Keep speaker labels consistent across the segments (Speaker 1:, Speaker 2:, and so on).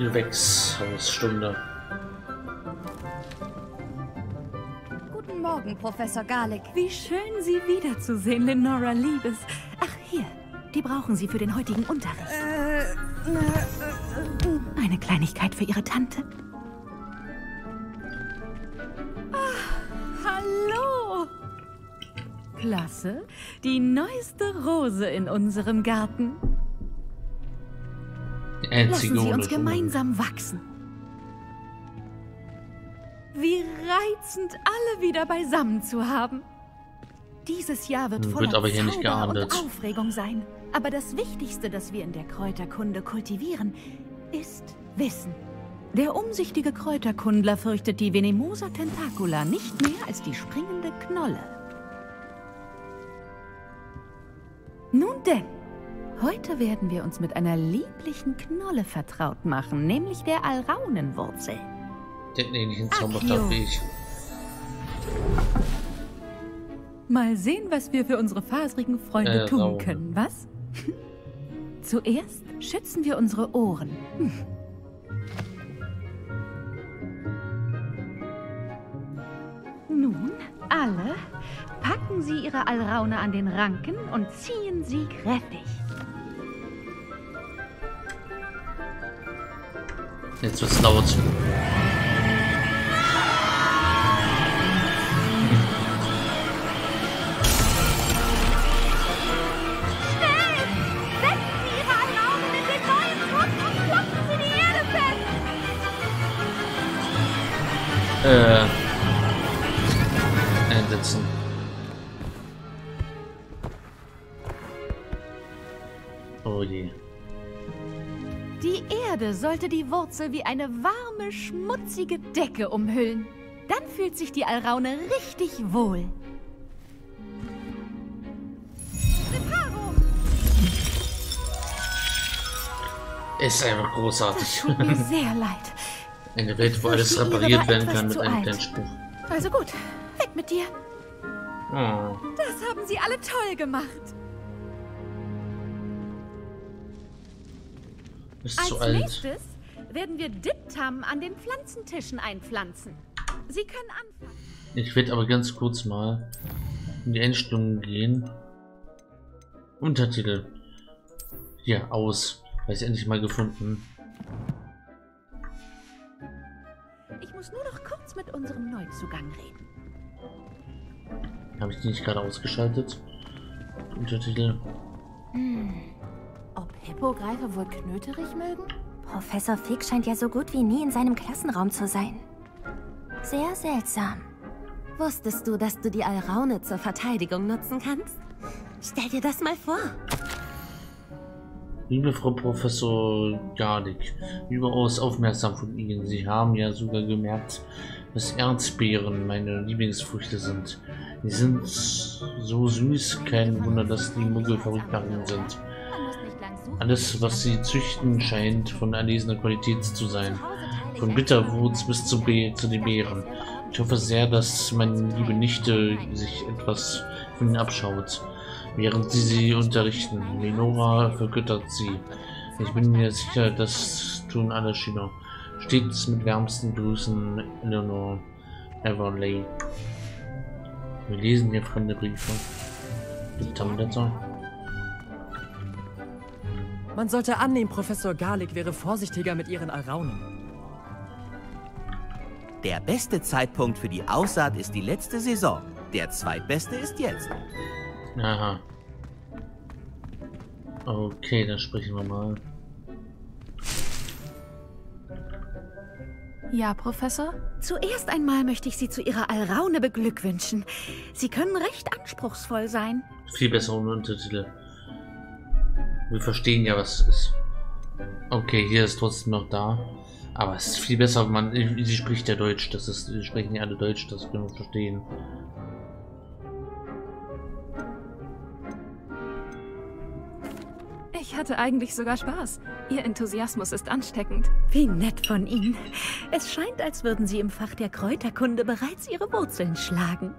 Speaker 1: Gewächshausstunde.
Speaker 2: Guten Morgen, Professor Garlick. Wie schön, Sie wiederzusehen, Lenora Liebes. Ach, hier. Die brauchen Sie für den heutigen Unterricht. Eine Kleinigkeit für Ihre Tante. hallo! Klasse. Die neueste Rose in unserem Garten.
Speaker 1: Einzige
Speaker 2: Lassen Sie uns gemeinsam wachsen. Wie reizend, alle wieder beisammen zu haben. Dieses Jahr wird
Speaker 1: Wird
Speaker 2: voller
Speaker 1: aber hier nicht
Speaker 2: und. Aufregung sein. Aber das Wichtigste, das wir in der Kräuterkunde kultivieren, ist Wissen. Der umsichtige Kräuterkundler fürchtet die Venemosa tentacula nicht mehr als die springende Knolle. Nun denn, heute werden wir uns mit einer lieblichen Knolle vertraut machen, nämlich der Alraunenwurzel.
Speaker 1: Einen ähnlichen
Speaker 2: jo.
Speaker 1: wie ich.
Speaker 2: Mal sehen, was wir für unsere faserigen Freunde
Speaker 1: Äh,
Speaker 2: tun
Speaker 1: Raune.
Speaker 2: können, was? Zuerst schützen wir unsere Ohren. Hm. Nun, alle, packen Sie Ihre Alraune an den Ranken und ziehen sie kräftig. Die Erde fest!
Speaker 1: Äh. Einsetzen. Oh je.
Speaker 2: Die Erde sollte die Wurzel wie eine warme, schmutzige Decke umhüllen. Dann fühlt sich die Alraune richtig wohl.
Speaker 1: Ist einfach
Speaker 2: Das
Speaker 1: großartig.
Speaker 2: tut mir sehr leid.
Speaker 1: Eine Welt, wo alles repariert werden kann mit einem kleinen Spruch.
Speaker 2: Also gut, weg mit dir.
Speaker 1: Oh.
Speaker 2: Das haben Sie alle toll gemacht.
Speaker 1: Ist
Speaker 2: Als
Speaker 1: zu alt.
Speaker 2: nächstes werden wir Diptam an den Pflanzentischen einpflanzen. Sie können anfangen.
Speaker 1: Ich werde aber ganz kurz mal in die Einstellungen gehen. Untertitel. Hier, aus. Habe ich endlich mal gefunden.
Speaker 2: Ich muss nur noch kurz mit unserem Neuzugang reden.
Speaker 1: Habe ich die nicht gerade ausgeschaltet? Untertitel.
Speaker 2: Ob Hippogreife wohl knöterig mögen?
Speaker 3: Professor Fig scheint ja so gut wie nie in seinem Klassenraum zu sein. Sehr seltsam. Wusstest du, dass du die Alraune zur Verteidigung nutzen kannst? Stell dir das mal vor.
Speaker 1: Liebe Frau Professor Gardick, überaus aufmerksam von Ihnen. Sie haben ja sogar gemerkt, dass Erzbeeren meine Lieblingsfrüchte sind. Die sind so süß, kein Wunder, dass die Muggel verrückt nach ihnen sind. Alles, was sie züchten, scheint von erlesener Qualität zu sein. Von Bitterwurz bis zu, Be zu den Beeren. Ich hoffe sehr, dass meine liebe Nichte sich etwas von ihnen abschaut, während sie sie unterrichten. Lenora vergöttert sie. Ich bin mir sicher, das tun alle Schüler. Stets mit wärmsten Grüßen, Eleanor Everley. Wir lesen hier fremde Briefe. Diktanblätter.
Speaker 4: Man sollte annehmen, Professor Garlick wäre vorsichtiger mit ihren Alraunen.
Speaker 5: Der beste Zeitpunkt für die Aussaat ist die letzte Saison. Der zweitbeste ist jetzt.
Speaker 1: Aha. Okay, dann sprechen wir mal.
Speaker 2: Ja, Professor? Zuerst einmal möchte ich Sie zu Ihrer Alraune beglückwünschen. Sie können recht anspruchsvoll sein.
Speaker 1: Viel bessere Untertitel. Wir verstehen ja, was ist. Okay, hier ist trotzdem noch da. Aber es ist viel besser, man. Sie spricht ja Deutsch. Das ist. Sie sprechen ja alle Deutsch, das können wir verstehen.
Speaker 6: Ich hatte eigentlich sogar Spaß. Ihr Enthusiasmus ist ansteckend.
Speaker 2: Wie nett von Ihnen. Es scheint, als würden Sie im Fach der Kräuterkunde bereits Ihre Wurzeln schlagen.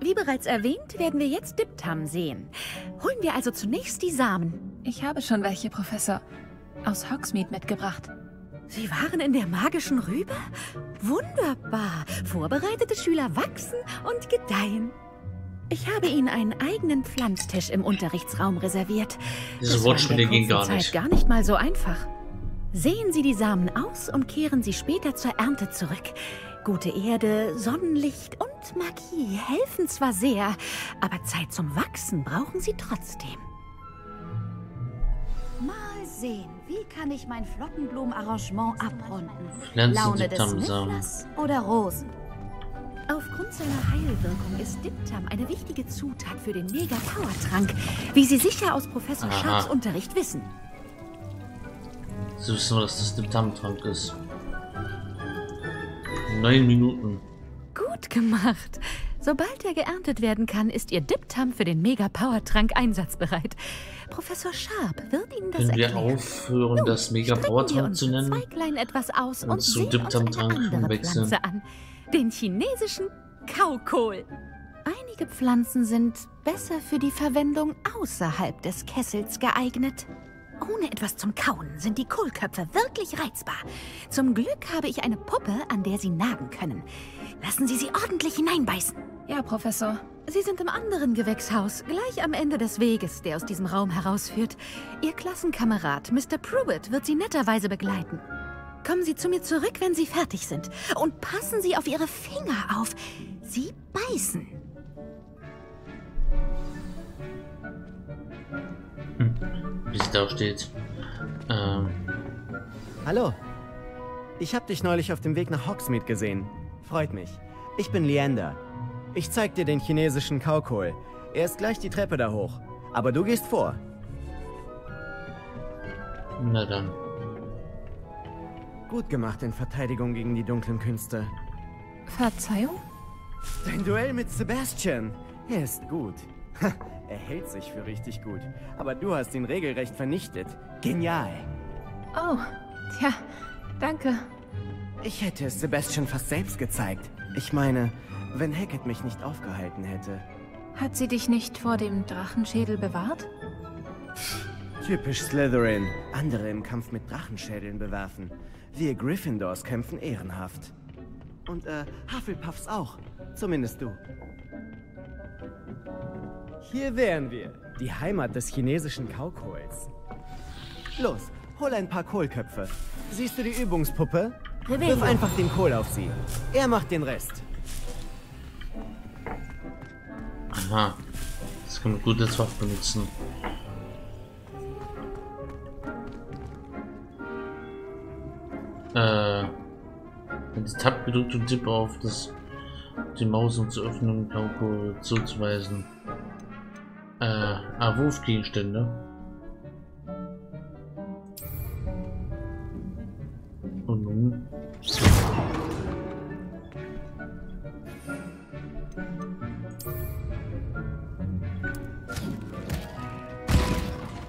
Speaker 2: Wie bereits erwähnt, werden wir jetzt Diptam sehen. Holen wir also zunächst die Samen.
Speaker 6: Ich habe schon welche, Professor. Aus Hogsmeade mitgebracht.
Speaker 2: Sie waren in der magischen Rübe? Wunderbar. Vorbereitete Schüler wachsen und gedeihen. Ich habe Ihnen einen eigenen Pflanztisch im Unterrichtsraum reserviert.
Speaker 1: Diese Wortspiele gehen gar
Speaker 2: Zeit
Speaker 1: nicht.
Speaker 2: gar nicht mal so einfach. Sehen Sie die Samen aus und kehren sie später zur Ernte zurück. Gute Erde, Sonnenlicht und Magie helfen zwar sehr, aber Zeit zum Wachsen brauchen sie trotzdem. Mal sehen, wie kann ich mein Flockenblumenarrangement abrunden? Laune des. Nifflers oder Rosen? Aufgrund seiner Heilwirkung ist Diptam eine wichtige Zutat für den Mega-Power-Trank, wie Sie sicher aus Professor
Speaker 1: Aha.
Speaker 2: Sharps Unterricht wissen.
Speaker 1: Sie wissen nur, dass das Diptam-Trank ist. Neun Minuten.
Speaker 2: Gut gemacht. Sobald er geerntet werden kann, ist Ihr Diptam für den Mega-Power-Trank einsatzbereit. Professor Sharp wird Ihnen das
Speaker 1: Können wir
Speaker 2: erklären.
Speaker 1: aufhören, das mega
Speaker 2: Strecken wir
Speaker 1: Power-Trank zu nennen?
Speaker 2: Zweiglein etwas aus
Speaker 1: und
Speaker 2: und,
Speaker 1: zu Diptam-Trank
Speaker 2: andere
Speaker 1: wechseln?
Speaker 2: Pflanze an. Den chinesischen Kaukohl. Einige Pflanzen sind besser für die Verwendung außerhalb des Kessels geeignet. Ohne etwas zum Kauen sind die Kohlköpfe wirklich reizbar. Zum Glück habe ich eine Puppe, an der Sie nagen können. Lassen Sie sie ordentlich hineinbeißen.
Speaker 6: Ja, Professor.
Speaker 2: Sie sind im anderen Gewächshaus, gleich am Ende des Weges, der aus diesem Raum herausführt. Ihr Klassenkamerad, Mr. Pruitt, wird Sie netterweise begleiten. Kommen Sie zu mir zurück, wenn Sie fertig sind. Und passen Sie auf Ihre Finger auf. Sie beißen.
Speaker 1: Wie es da steht. Ähm,
Speaker 7: Hallo. Ich habe dich neulich auf dem Weg nach Hogsmeade gesehen. Freut mich. Ich bin Leander. Ich zeig dir den chinesischen Kaukohl. Er ist gleich die Treppe da hoch. Aber du gehst vor.
Speaker 1: na dann.
Speaker 7: Gut gemacht in Verteidigung gegen die dunklen Künste.
Speaker 6: Verzeihung?
Speaker 7: Dein Duell mit Sebastian. Er ist gut. Er hält sich für richtig gut. Aber du hast ihn regelrecht vernichtet. Genial.
Speaker 6: Oh, tja, danke.
Speaker 7: Ich hätte es Sebastian fast selbst gezeigt. Ich meine, wenn Hackett mich nicht aufgehalten hätte.
Speaker 6: Hat sie dich nicht vor dem Drachenschädel bewahrt?
Speaker 7: Typisch Slytherin. Andere im Kampf mit Drachenschädeln bewerfen. Wir Gryffindors kämpfen ehrenhaft. Und äh, Hufflepuffs auch. Zumindest du. Hier wären wir. Die Heimat des chinesischen Kaukohls. Los, hol ein paar Kohlköpfe. Siehst du die Übungspuppe? Wirf einfach den Kohl auf sie. Er macht den Rest.
Speaker 1: Aha. Das kann man gut als Waffe benutzen. Äh. Wenn die Tab gedrückt und tippe auf das die Maus um zu öffnen und Kauko zuzuweisen. Ah, Wurfgegenstände. Und nun.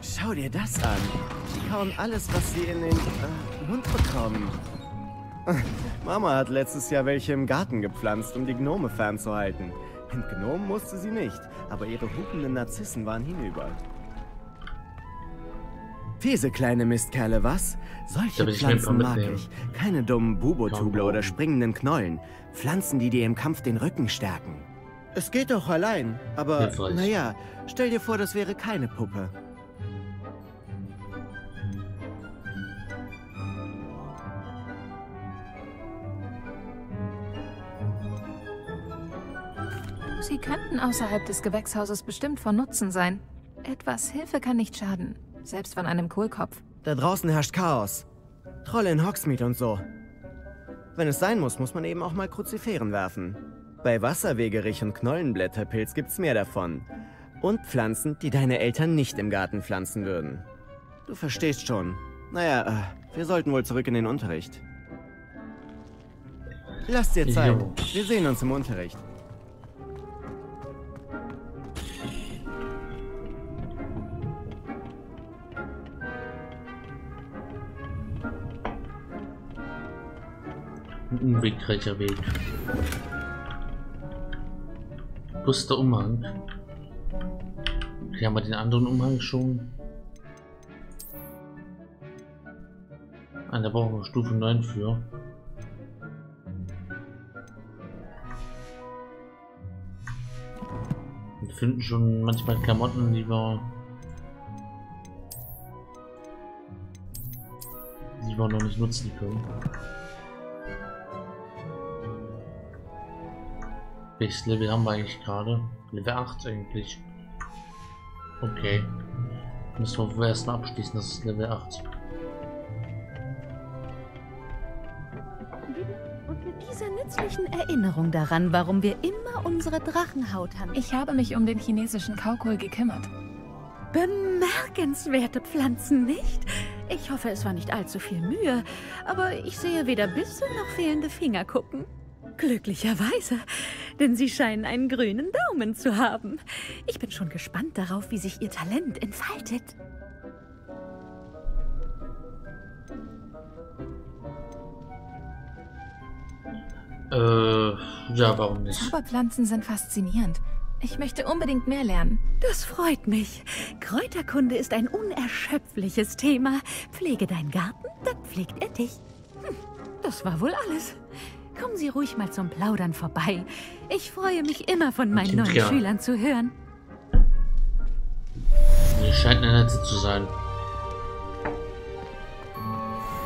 Speaker 7: Schau dir das an. Die kauen alles, was sie in den äh, Mund bekommen. Mama hat letztes Jahr welche im Garten gepflanzt, um die Gnome fernzuhalten. Entgnomen musste sie nicht, aber ihre hupenden Narzissen waren hinüber. Fiese kleine Mistkerle, was? Solche Pflanzen mag
Speaker 1: mitnehmen.
Speaker 7: ich. Keine dummen Bubotubler oder springenden Knollen. Pflanzen, die dir im Kampf den Rücken stärken. Es geht doch allein, aber naja, stell dir vor, das wäre keine Puppe.
Speaker 6: Sie könnten außerhalb des Gewächshauses bestimmt von Nutzen sein. Etwas Hilfe kann nicht schaden, selbst von einem Kohlkopf.
Speaker 7: Da draußen herrscht Chaos. Trolle in Hogsmeade und so. Wenn es sein muss, muss man eben auch mal Kruziferen werfen. Bei Wasserwegerich und Knollenblätterpilz gibt's mehr davon. Und Pflanzen, die deine Eltern nicht im Garten pflanzen würden. Du verstehst schon. Naja, äh, wir sollten wohl zurück in den Unterricht. Lass dir Zeit.
Speaker 1: Jo.
Speaker 7: Wir sehen uns im Unterricht.
Speaker 1: Ein unwegreicher Weg. Plus der Umhang. Okay, haben wir den anderen Umhang schon? An der brauchen wir Stufe 9 für. Wir finden schon manchmal Klamotten, die wir die wir noch nicht nutzen können. Welches Level haben wir eigentlich gerade? Level 8 eigentlich. Okay. Müssen wir erstmal abschließen, das ist Level 8.
Speaker 2: Und mit dieser nützlichen Erinnerung daran, warum wir immer unsere Drachenhaut haben.
Speaker 6: Ich habe mich um den chinesischen Kaukohl gekümmert.
Speaker 2: Bemerkenswerte Pflanzen, nicht? Ich hoffe, es war nicht allzu viel Mühe, aber ich sehe weder Bisse noch fehlende Fingerkuppen. Glücklicherweise, denn Sie scheinen einen grünen Daumen zu haben. Ich bin schon gespannt darauf, wie sich Ihr Talent entfaltet.
Speaker 1: Äh, ja, warum nicht?
Speaker 6: Zauberpflanzen sind faszinierend. Ich möchte unbedingt mehr lernen.
Speaker 2: Das freut mich. Kräuterkunde ist ein unerschöpfliches Thema. Pflege deinen Garten, dann pflegt er dich. Hm, das war wohl alles. Kommen Sie ruhig mal zum Plaudern vorbei. Ich freue mich immer von meinen neuen
Speaker 1: ja.
Speaker 2: Schülern zu hören.
Speaker 1: Sie scheint eine nette zu sein.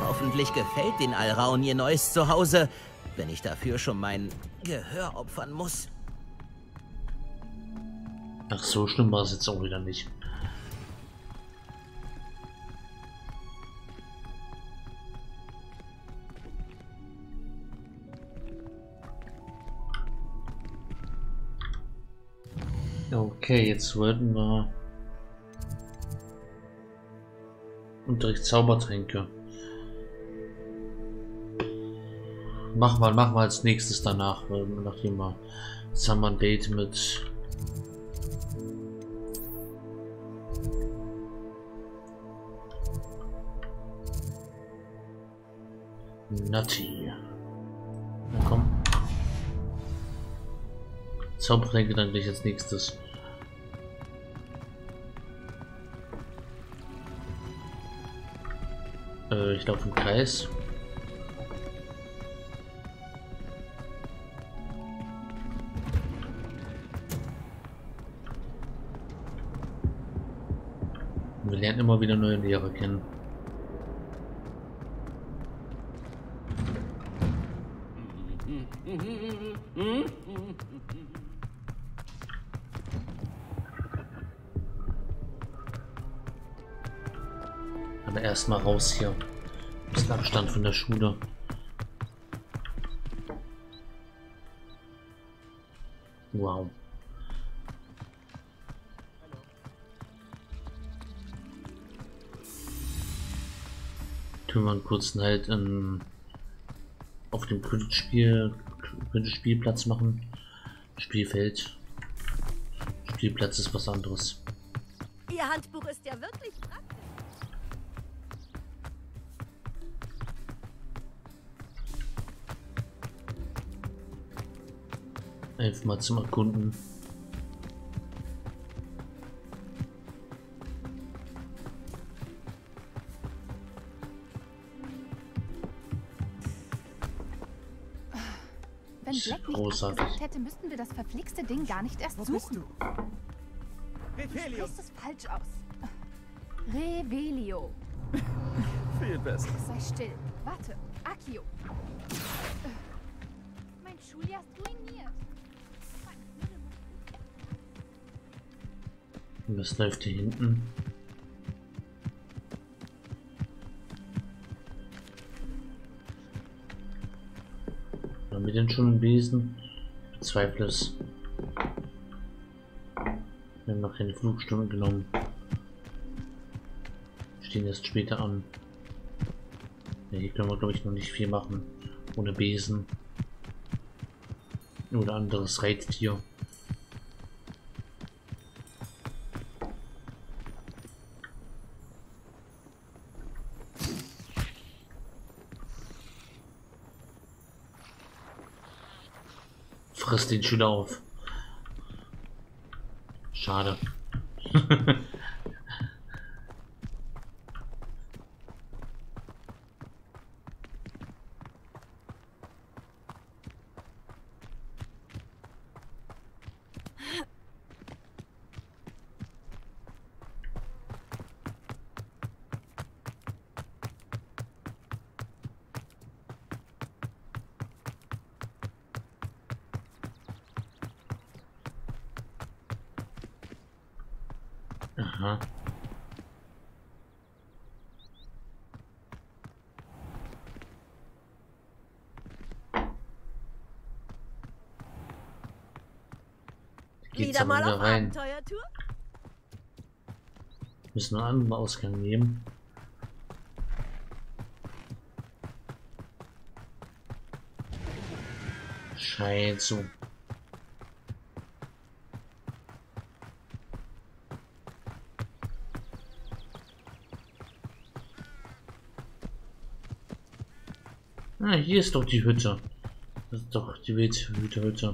Speaker 5: Hoffentlich gefällt den Alraun ihr neues Zuhause, wenn ich dafür schon mein Gehör opfern muss.
Speaker 1: Ach, so schlimm war es jetzt auch wieder nicht. Okay, jetzt wollten wir Unterricht Zaubertränke. Machen wir, machen wir als nächstes danach, nachdem wir ein Date mit Nutty. Zaubertränke dann gleich als nächstes. Äh, ich laufe im Kreis. Wir lernen immer wieder neue Lehrer kennen. Aber erstmal raus hier. Bisschen Abstand von der Schule. Wow. Tun wir einen kurzen Halt in, auf dem Quidditch-Spiel, Quidditch-Spielplatz machen. Spielfeld. Spielplatz ist was anderes.
Speaker 3: Ihr Handbuch ist ja wirklich praktisch.
Speaker 1: Elfmal zum Erkunden.
Speaker 6: Wenn Black nicht
Speaker 1: großartig.
Speaker 6: hätte, müssten wir das verflixte Ding gar nicht erst
Speaker 4: Wo bist
Speaker 6: suchen.
Speaker 4: du?
Speaker 6: Du sprichst es falsch aus. Revelio.
Speaker 4: Viel besser.
Speaker 6: Sei still. Warte. Akio. Mein Schuljahr ist ruiniert.
Speaker 1: Was läuft hier hinten? Haben wir denn schon einen Besen? Bezweifle es. Wir haben noch keine Flugstunde genommen. Stehen erst später an. Ja, hier können wir glaube ich noch nicht viel machen. Ohne Besen. Oder anderes Reittier. Friss den Schüler auf. Schade. Aha. Geht's
Speaker 3: Wieder mal auf
Speaker 1: rein.
Speaker 3: Abenteuertour?
Speaker 1: Müssen einen anderen Ausgang nehmen. Scheiße. Ah, hier ist doch die Hütte. Das ist doch die Wildhütte-Hütte.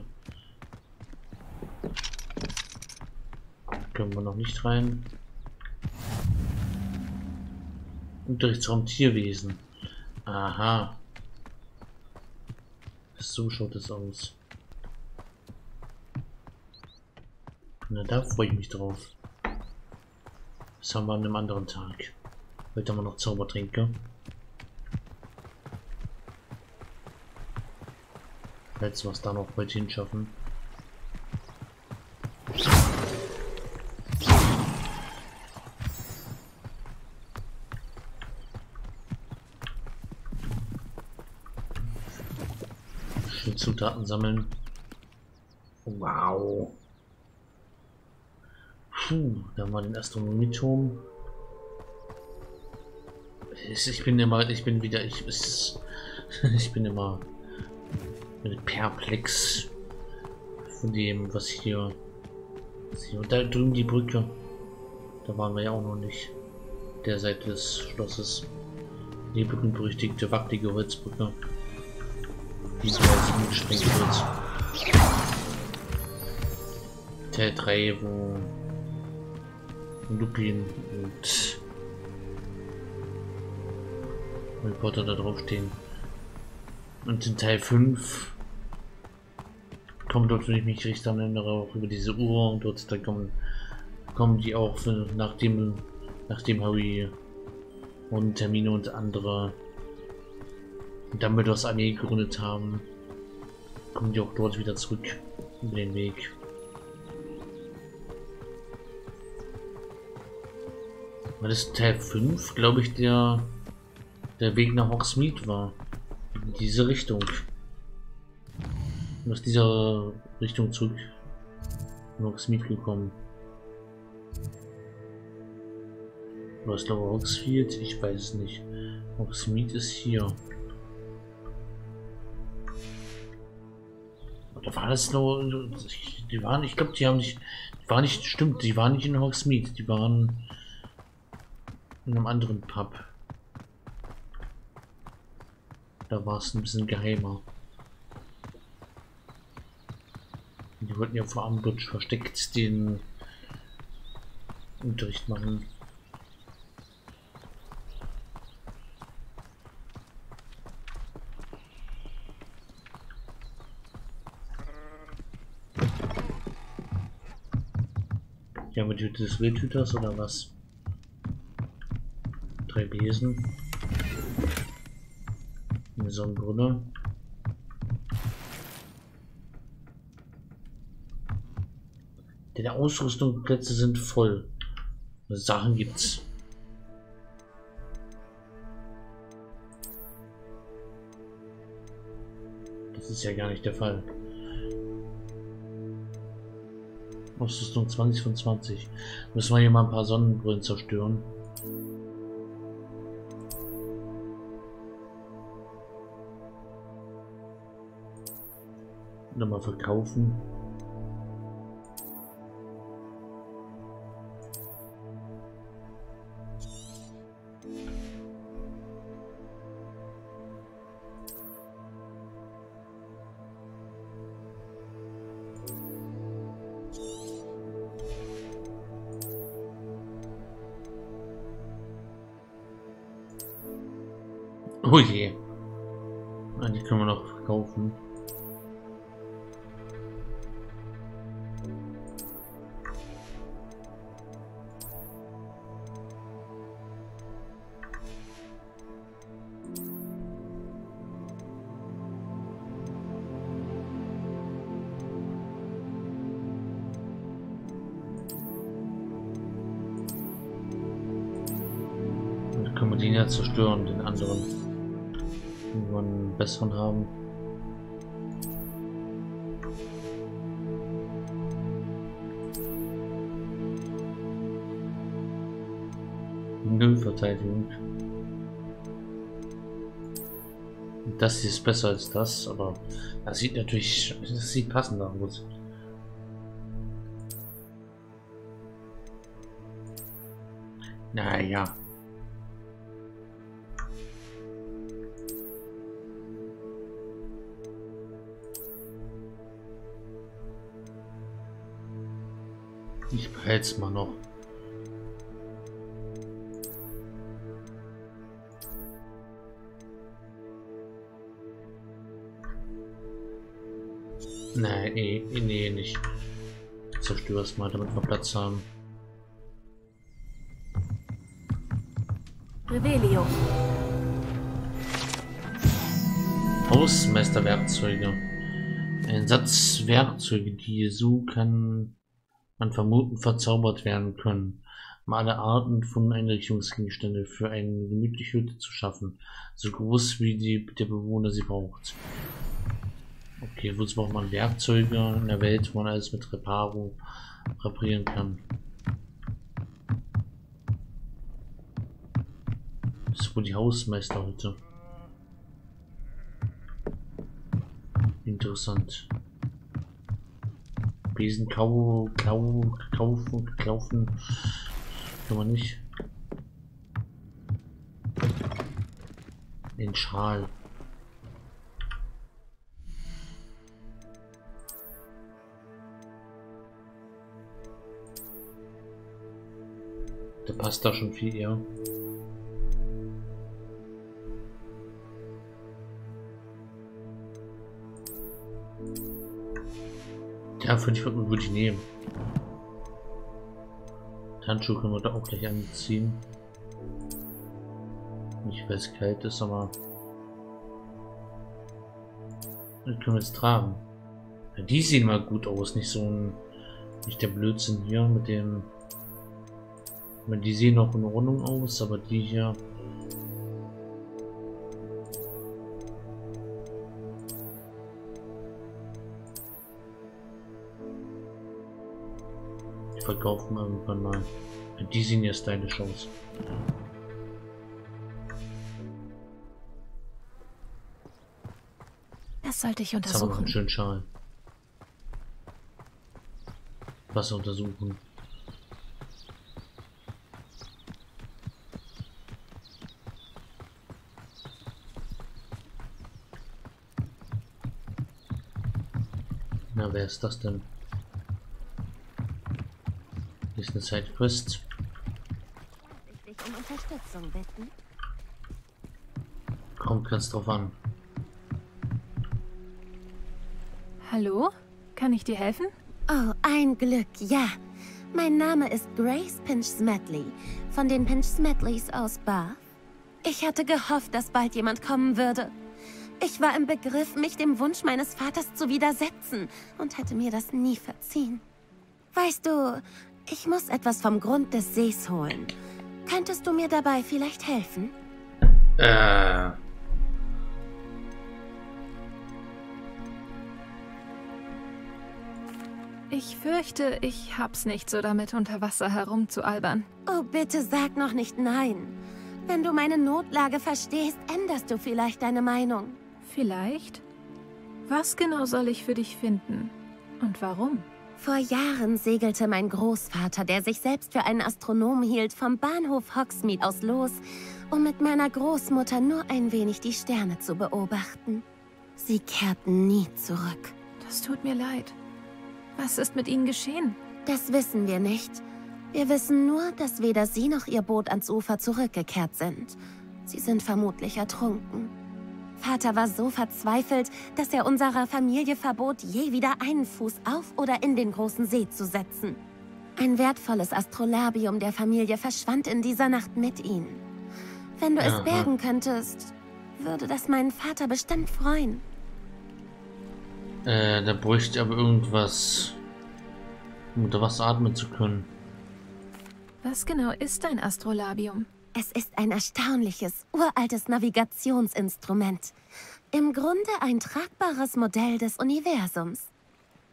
Speaker 1: Können wir noch nicht rein. Unterrichtsraum Tierwesen. Aha. So schaut es aus. Na, da freue ich mich drauf. Das haben wir an einem anderen Tag. Heute haben wir noch Zaubertränke. Wir es da noch heute hinschaffen. Schön Zutaten sammeln. Wow. Puh, da haben wir den Astronomieturm. Ich bin immer, ich bin wieder, ich, ich bin immer perplex von dem, was hier, was hier, und da drüben die Brücke. Da waren wir ja auch noch nicht. Der Seite des Schlosses. Die berühmt-berüchtigte wackelige Holzbrücke. So als umgesprengt wird. Teil 3, wo Lupin und Harry Potter da drauf stehen. Und in Teil 5 kommt dort, wenn ich mich richtig erinnere, auch über diese Uhr und dort da kommen, kommen die auch, nachdem, nachdem Harry und Termine und andere Dumbledores Armee gegründet haben, kommen die auch dort wieder zurück über den Weg. War das Teil 5, glaube ich, der der Weg nach Hogsmeade war. In diese Richtung. Und aus dieser Richtung zurück in Hogsmeade gekommen. Oder ist glaube Hogsfield? Ich weiß es nicht. Hogsmeade ist hier. War das nur. Die waren, ich glaube, die haben nicht. Die waren nicht, stimmt, die waren nicht in Hogsmeade, die waren in einem anderen Pub. Da war es ein bisschen geheimer. Die wollten ja vor Ambridge versteckt den Unterricht machen. Ja, mit Hütte des Wildhüters oder was? Drei Besen. Eine Sonnenbrille. Die Ausrüstungsplätze sind voll. Sachen gibt's. Das ist ja gar nicht der Fall. Ausrüstung 20 von 20. Müssen wir hier mal ein paar Sonnenbrillen zerstören. Nochmal verkaufen. Oh je. Die können wir noch verkaufen. Einen besseren haben. Null Verteidigung. Das ist besser als das, aber das sieht natürlich, das sieht passender aus. Naja. Es mal noch. Nein, nee, nee, nicht. Zerstör es mal, damit wir Platz haben.
Speaker 3: Revelio.
Speaker 1: Hausmeisterwerkzeuge. Ein Satz Werkzeuge, die so kann man vermuten verzaubert werden können, um alle Arten von Einrichtungsgegenstände für eine gemütliche Hütte zu schaffen, so groß wie die, der Bewohner sie braucht. Okay, wozu braucht man Werkzeuge in der Welt, wo man alles mit Reparo reparieren kann? Das ist wohl die Hausmeisterhütte. Interessant. Besen kau, kau, kaufen, kaufen. Kann man nicht. Den Schal. Der passt da schon viel eher. Ja, finde ich würde ich nehmen. Handschuhe können wir da auch gleich anziehen. Nicht weil es kalt ist, aber das können wir jetzt tragen. Ja, die sehen mal gut aus, nicht so ein nicht der Blödsinn hier mit dem die sehen noch in Ordnung aus, aber die hier. Verkaufen wir irgendwann mal. Die sehen ja stylisch aus.
Speaker 6: Das sollte ich
Speaker 1: Jetzt haben wir noch einen
Speaker 6: untersuchen.
Speaker 1: schönen Schal. Was untersuchen? Na, wer ist das denn? Eine Sidequest.
Speaker 3: Ich dich um Unterstützung bitten.
Speaker 1: Kommt ganz drauf an.
Speaker 6: Hallo? Kann ich dir helfen?
Speaker 3: Oh, ein Glück, ja. Mein Name ist Grace Pinch Smedley von den Pinch Smedleys aus Bath. Ich hatte gehofft, dass bald jemand kommen würde. Ich war im Begriff, mich dem Wunsch meines Vaters zu widersetzen und hätte mir das nie verziehen. Weißt du, ich muss etwas vom Grund des Sees holen. Könntest du mir dabei vielleicht helfen?
Speaker 1: Äh.
Speaker 6: Ich fürchte, ich hab's nicht so damit, unter Wasser herumzualbern.
Speaker 3: Oh, bitte sag noch nicht nein. Wenn du meine Notlage verstehst, änderst du vielleicht deine Meinung.
Speaker 6: Vielleicht? Was genau soll ich für dich finden? Und warum?
Speaker 3: Vor Jahren segelte mein Großvater, der sich selbst für einen Astronomen hielt, vom Bahnhof Hogsmeade aus los, um mit meiner Großmutter nur ein wenig die Sterne zu beobachten. Sie kehrten nie zurück.
Speaker 6: Das tut mir leid. Was ist mit ihnen geschehen?
Speaker 3: Das wissen wir nicht. Wir wissen nur, dass weder sie noch ihr Boot ans Ufer zurückgekehrt sind. Sie sind vermutlich ertrunken. Vater war so verzweifelt, dass er unserer Familie verbot, je wieder einen Fuß auf oder in den großen See zu setzen. Ein wertvolles Astrolabium der Familie verschwand in dieser Nacht mit ihnen. Wenn du es
Speaker 1: Aha.
Speaker 3: bergen könntest, würde das meinen Vater bestimmt freuen.
Speaker 1: Äh, da bräuchte ich aber irgendwas, um unter Wasser atmen zu können.
Speaker 6: Was genau ist dein Astrolabium?
Speaker 3: Es ist ein erstaunliches, uraltes Navigationsinstrument. Im Grunde ein tragbares Modell des Universums.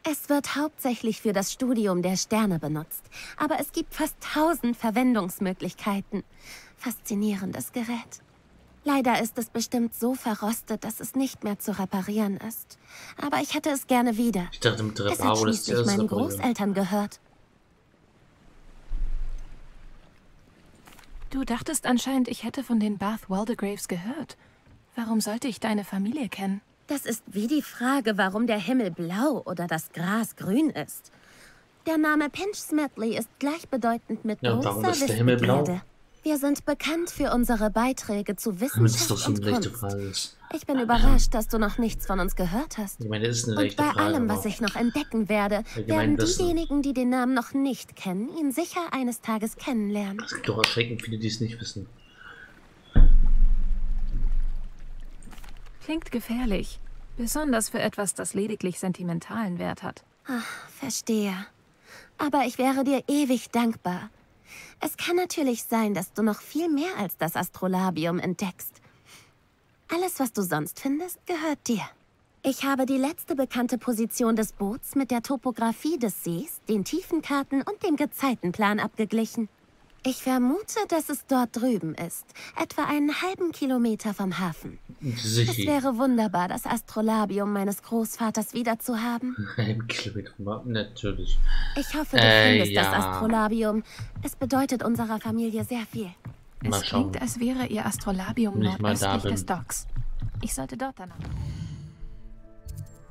Speaker 3: Es wird hauptsächlich für das Studium der Sterne benutzt, aber es gibt fast tausend Verwendungsmöglichkeiten. Faszinierendes Gerät. Leider ist es bestimmt so verrostet, dass es nicht mehr zu reparieren ist. Aber ich hätte es gerne wieder.
Speaker 1: Ich dachte mit
Speaker 3: Es hat
Speaker 1: Reparo, das
Speaker 3: schließlich meinen Großeltern gehört.
Speaker 6: Du dachtest anscheinend, ich hätte von den Bath Waldegraves gehört. Warum sollte ich deine Familie kennen?
Speaker 3: Das ist wie die Frage, warum der Himmel blau oder das Gras grün ist. Der Name Pinch Smedley ist gleichbedeutend mit
Speaker 1: Ja,
Speaker 3: großer
Speaker 1: warum ist der Himmel blau?
Speaker 3: Wir sind bekannt für unsere Beiträge zu
Speaker 1: Das ist
Speaker 3: Wissenschaft
Speaker 1: doch so eine
Speaker 3: und Kunst.
Speaker 1: Frage. ist.
Speaker 3: Ich bin überrascht, dass du noch nichts von uns gehört hast.
Speaker 1: Ich meine, das ist eine
Speaker 3: Und bei
Speaker 1: Frage.
Speaker 3: allem, was ich noch entdecken werde, werden diejenigen, die den Namen noch nicht kennen, ihn sicher eines Tages kennenlernen.
Speaker 1: Es gibt doch erschreckend viele, die es nicht wissen.
Speaker 6: Klingt gefährlich. Besonders für etwas, das lediglich sentimentalen Wert hat.
Speaker 3: Verstehe. Aber ich wäre dir ewig dankbar. Es kann natürlich sein, dass du noch viel mehr als das Astrolabium entdeckst. Alles, was du sonst findest, gehört dir. Ich habe die letzte bekannte Position des Boots mit der Topographie des Sees, den Tiefenkarten und dem Gezeitenplan abgeglichen. Ich vermute, dass es dort drüben ist, etwa einen halben Kilometer vom Hafen. Es
Speaker 1: Sicher.
Speaker 3: wäre wunderbar, das Astrolabium meines Großvaters wiederzuhaben.
Speaker 1: Ein Kilometer vom Hafen, natürlich.
Speaker 3: Ich hoffe, du
Speaker 1: Äh,
Speaker 3: findest
Speaker 1: ja.
Speaker 3: das Astrolabium. Es bedeutet unserer Familie sehr viel.
Speaker 1: Mal
Speaker 6: es
Speaker 1: schauen.
Speaker 6: klingt, als wäre ihr Astrolabium
Speaker 1: da
Speaker 6: nordöstlich des Docks. Ich sollte dort danach.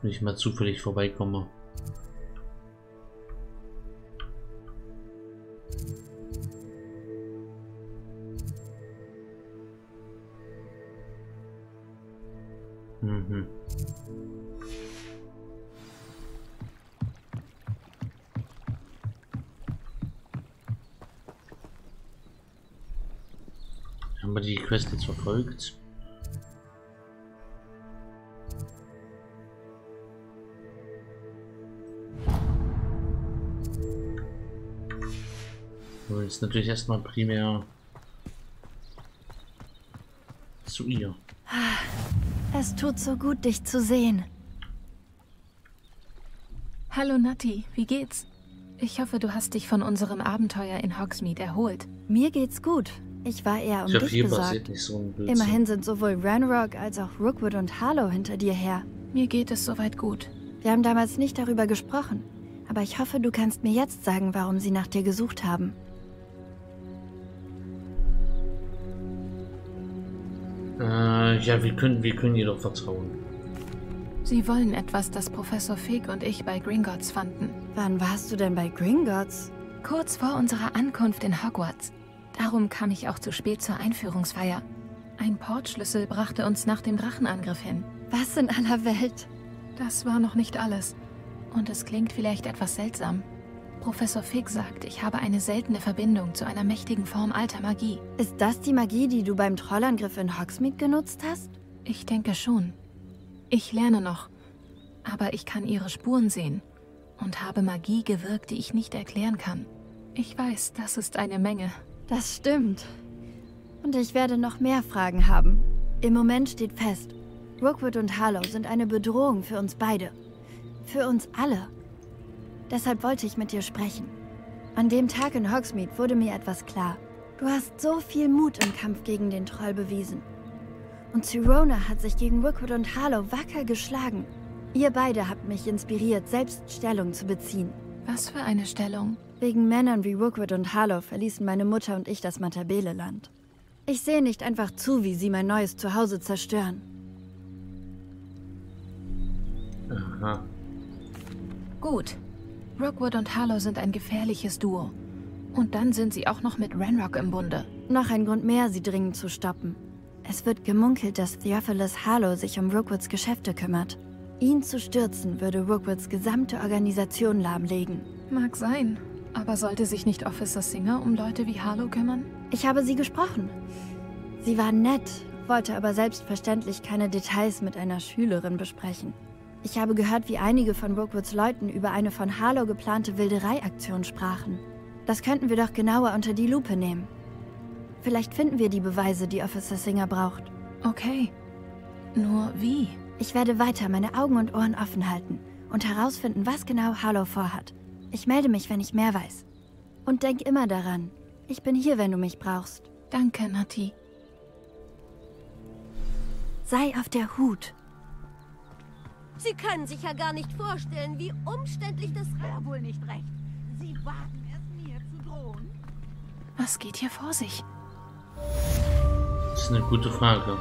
Speaker 1: Wenn ich mal zufällig vorbeikomme. Mhm. Haben wir die Quest jetzt verfolgt? So, jetzt natürlich erstmal primär zu ihr.
Speaker 8: Es tut so gut, dich zu sehen.
Speaker 6: Hallo Natti, wie geht's? Ich hoffe, du hast dich von unserem Abenteuer in Hogsmeade erholt.
Speaker 8: Mir geht's gut. Ich war eher um
Speaker 1: Ich
Speaker 8: dich besorgt.
Speaker 1: nicht so.
Speaker 8: Immerhin sind sowohl Ranrock als auch Rookwood und Harlow hinter dir her.
Speaker 6: Mir geht es soweit gut.
Speaker 8: Wir haben damals nicht darüber gesprochen. Aber ich hoffe, du kannst mir jetzt sagen, warum sie nach dir gesucht haben.
Speaker 1: Ja, wir können, wir können ihr doch vertrauen.
Speaker 6: Sie wollen etwas, das Professor Fig und ich bei Gringotts fanden.
Speaker 8: Wann warst du denn bei Gringotts?
Speaker 6: Kurz vor unserer Ankunft in Hogwarts. Darum kam ich auch zu spät zur Einführungsfeier. Ein Portschlüssel brachte uns nach dem Drachenangriff hin.
Speaker 8: Was in aller Welt?
Speaker 6: Das war noch nicht alles. Und es klingt vielleicht etwas seltsam. Professor Fig sagt, ich habe eine seltene Verbindung zu einer mächtigen Form alter Magie.
Speaker 8: Ist das die Magie, die du beim Trollangriff in Hogsmeade genutzt hast?
Speaker 6: Ich denke schon. Ich lerne noch, aber ich kann ihre Spuren sehen und habe Magie gewirkt, die ich nicht erklären kann. Ich weiß, das ist eine Menge.
Speaker 8: Das stimmt. Und ich werde noch mehr Fragen haben. Im Moment steht fest, Rookwood und Harlow sind eine Bedrohung für uns beide. Für uns alle. Deshalb wollte ich mit dir sprechen. An dem Tag in Hogsmeade wurde mir etwas klar. Du hast so viel Mut im Kampf gegen den Troll bewiesen. Und Sirona hat sich gegen Rookwood und Harlow wacker geschlagen. Ihr beide habt mich inspiriert, selbst Stellung zu beziehen.
Speaker 6: Was für eine Stellung.
Speaker 8: Wegen Männern wie Rookwood und Harlow verließen meine Mutter und ich das Matabele-Land. Ich sehe nicht einfach zu, wie sie mein neues Zuhause zerstören.
Speaker 1: Aha.
Speaker 6: Gut. Rookwood und Harlow sind ein gefährliches Duo. Und dann sind sie auch noch mit Ranrock im Bunde.
Speaker 8: Noch ein Grund mehr, sie dringend zu stoppen. Es wird gemunkelt, dass Theophilus Harlow sich um Rookwoods Geschäfte kümmert. Ihn zu stürzen, würde Rookwoods gesamte Organisation lahmlegen.
Speaker 6: Mag sein. Aber sollte sich nicht Officer Singer um Leute wie Harlow kümmern?
Speaker 8: Ich habe sie gesprochen. Sie war nett, wollte aber selbstverständlich keine Details mit einer Schülerin besprechen. Ich habe gehört, wie einige von Rookwoods Leuten über eine von Harlow geplante Wildereiaktion sprachen. Das könnten wir doch genauer unter die Lupe nehmen. Vielleicht finden wir die Beweise, die Officer Singer braucht.
Speaker 6: Okay. Nur wie?
Speaker 8: Ich werde weiter meine Augen und Ohren offen halten und herausfinden, was genau Harlow vorhat. Ich melde mich, wenn ich mehr weiß. Und denk immer daran, ich bin hier, wenn du mich brauchst.
Speaker 6: Danke, Nati.
Speaker 8: Sei auf der Hut.
Speaker 3: Sie können sich ja gar nicht vorstellen, wie umständlich das...
Speaker 2: Ja, wohl nicht recht. Sie wagen es mir zu drohen.
Speaker 6: Was geht hier vor sich?
Speaker 1: Das ist eine gute Frage.